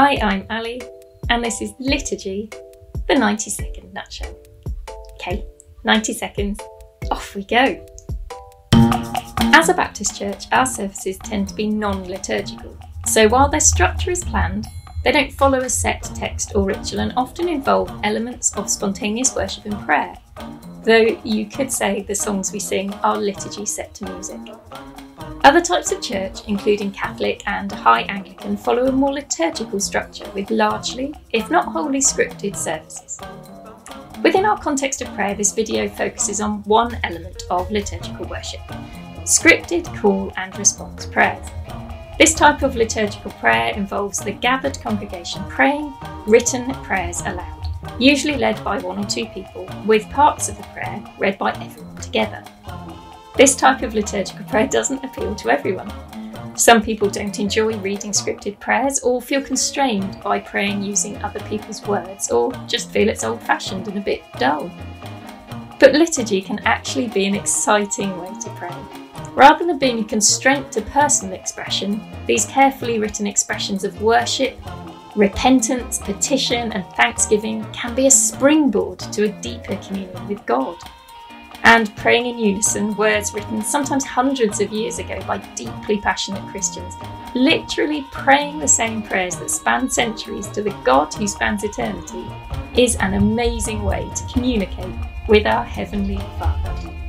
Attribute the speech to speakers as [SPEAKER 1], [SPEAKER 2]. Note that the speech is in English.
[SPEAKER 1] Hi, I'm Ali, and this is Liturgy, the 90 second nutshell. Okay, 90 seconds, off we go. As a Baptist church, our services tend to be non liturgical, so while their structure is planned, they don't follow a set text or ritual and often involve elements of spontaneous worship and prayer, though you could say the songs we sing are liturgy set to music. Other types of church, including Catholic and High Anglican, follow a more liturgical structure with largely, if not wholly scripted services. Within our context of prayer, this video focuses on one element of liturgical worship scripted call and response prayers. This type of liturgical prayer involves the gathered congregation praying written prayers aloud, usually led by one or two people, with parts of the prayer read by everyone together. This type of liturgical prayer doesn't appeal to everyone. Some people don't enjoy reading scripted prayers or feel constrained by praying using other people's words or just feel it's old fashioned and a bit dull. But liturgy can actually be an exciting way to pray. Rather than being a constraint to personal expression, these carefully written expressions of worship, repentance, petition, and thanksgiving can be a springboard to a deeper communion with God and praying in unison, words written sometimes hundreds of years ago by deeply passionate Christians, literally praying the same prayers that span centuries to the God who spans eternity, is an amazing way to communicate with our Heavenly Father.